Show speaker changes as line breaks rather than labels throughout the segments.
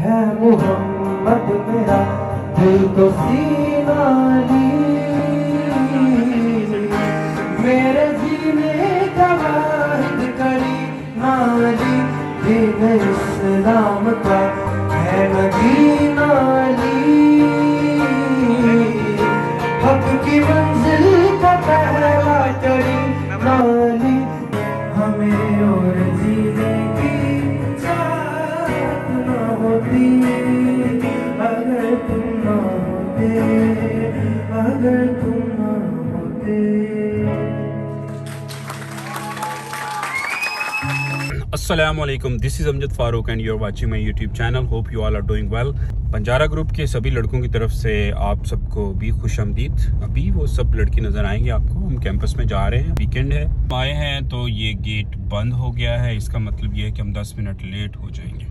है मोहम्मद मेरा दिल तो सीना मेरे जीने का वाहिद करी नाली दिन इस्लाम
Aslam this is Amjad Farooq and you are watching my YouTube channel hope you all are doing well Banjara group के सभी लड़कों की तरफ़ से आप सबको भी खुश आमदीद। अभी वो सब लड़की नज़र आएँगे आपको। हम कैंपस में जा रहे हैं। वीकेंड है। आए हैं तो ये गेट बंद हो गया है। इसका मतलब ये है कि हम 10 मिनट लेट हो जाएँगे।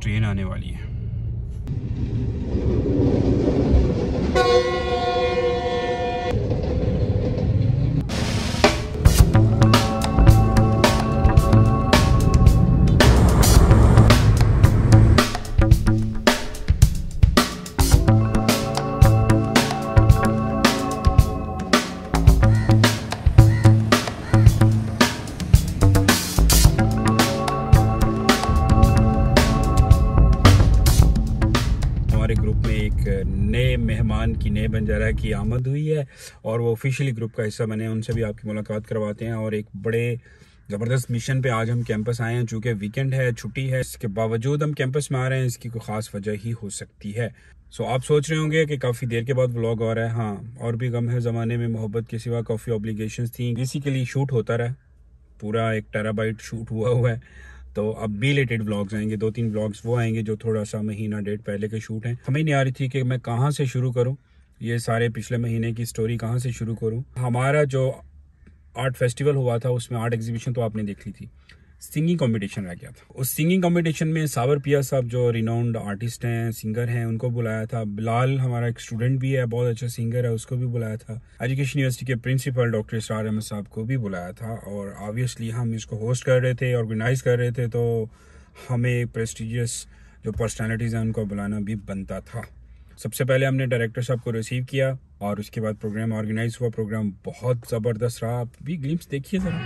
ट्रेन आने वाली है। की नए बंजारा की आमद हुई है, और वो ऑफिशियली ग्रुप का हिस्सा बने उनसे भी आपकी मुलाकात करवाते हैं और एक बड़े ज़बरदस्त मिशन पे आज हम कैंपस आए हैं। चूँकि वीकेंड है, छुट्टी है, इसके बावजूद हम कैंपस में आ रहे हैं, इसकी कोई ख़ास वजह ही हो सकती है। सो आप सोच रहे होंगे कि काफ़ी देर के बाद व्लॉग आ रहा है। हाँ और भी गम है ज़माने में मोहब्बत के सिवा काफ़ी ऑब्लिगेशन थी। बेसिकली शूट होता रहा। पूरा एक टेराबाइट शूट हुआ हुआ है। तो अब भी रिलेटेड व्लॉग्स आएँगे। दो तीन ब्लॉग्स वो आएँगे जो थोड़ा सा महीना डेढ़ पहले के शूट हैं। हमें नहीं आ रही थी कि मैं कहाँ से शुरू करूँ। ये सारे पिछले महीने की स्टोरी कहाँ से शुरू करूँ? हमारा जो आर्ट फेस्टिवल हुआ था, उसमें आर्ट एग्जीबिशन तो आपने देख ली थी। सिंगिंग कंपटीशन रह गया था। उस सिंगिंग कंपटीशन में सावर पिया साहब जो रिनाउंड आर्टिस्ट हैं सिंगर हैं, उनको बुलाया था। बिलाल हमारा एक स्टूडेंट भी है, बहुत अच्छा सिंगर है, उसको भी बुलाया था। एजुकेशन यूनिवर्सिटी के प्रिंसिपल डॉक्टर इसरार अहमद साहब को भी बुलाया था और ऑब्वियसली हम इसको होस्ट कर रहे थे ऑर्गेनाइज कर रहे थे तो हमें प्रेस्टिजियस जो पर्सनैलिटीज़ हैं, उनको बुलाना भी बनता था। सबसे पहले हमने डायरेक्टर साहब को रिसीव किया और उसके बाद प्रोग्राम ऑर्गेनाइज हुआ प्रोग्राम बहुत ज़बरदस्त रहा। आप भी ग्लिम्स देखिए ज़रा।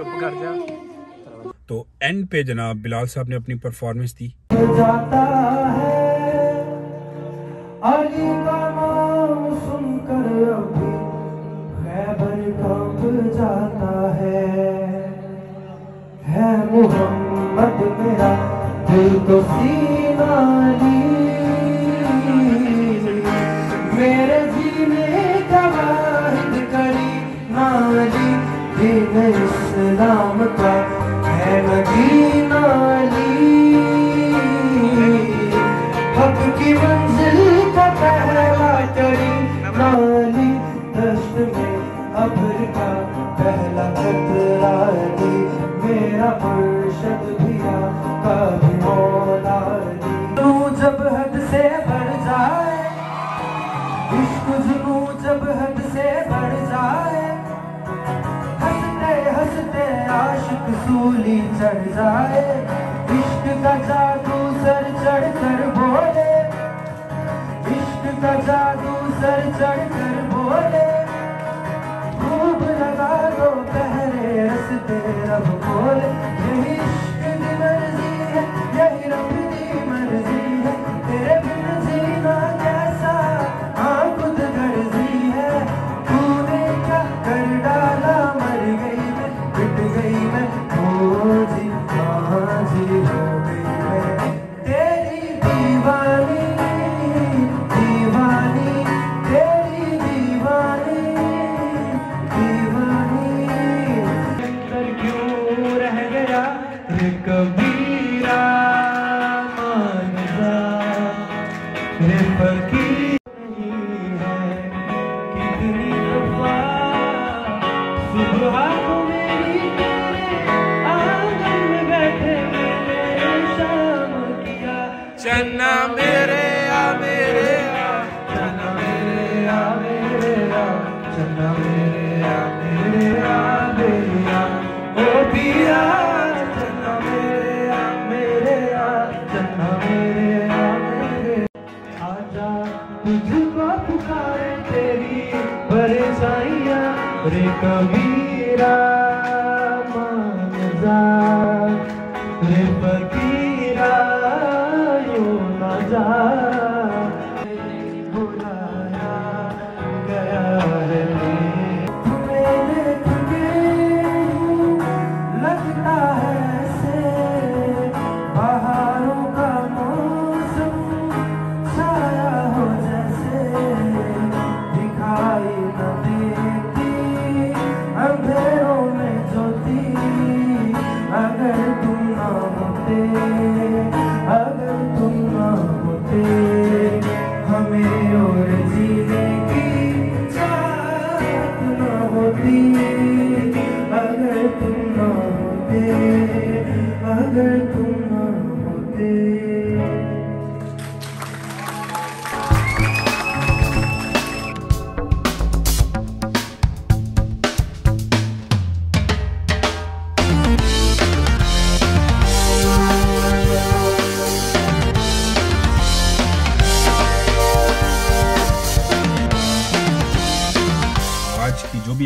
चुप कर जा।
तो एंड पे जनाब बिलाल साहब ने अपनी परफॉर्मेंस दी
जाता है अली का नाम सुनकर अभी खैबर काँप जाता है है मोहम्मद मेरा दिल तो सीना दिन इस्लाम का है नगी नाली हक की मंजिल का पहला चढ़ी नाली, दस्त में अभर का पहला खतरा ली। मेरा मुर्शद भिया का भी मौला ली। तू जब हद से बढ़ जाए, इश्क जुनू जब हद से बढ़ सूली चढ़ जाए, इश्क का जादू सर चढ़ कर बोले। इश्क का जादू सर चढ़ कर बोले। खूब लगा दो पहरे रस रब बोले। यही इश्क की मर्ज़ी है, यही रब तुझको पुकारे तेरी परेशानियाँ रे कबीरा मान जा। रे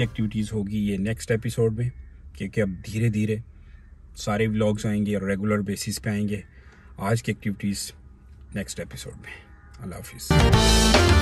एक्टिविटीज़ होगी ये नेक्स्ट एपिसोड में, क्योंकि अब धीरे धीरे सारे व्लॉग्स आएँगे और रेगुलर बेसिस पे आएँगे। आज की एक्टिविटीज़ नेक्स्ट एपिसोड में। अल्लाह हाफिज़।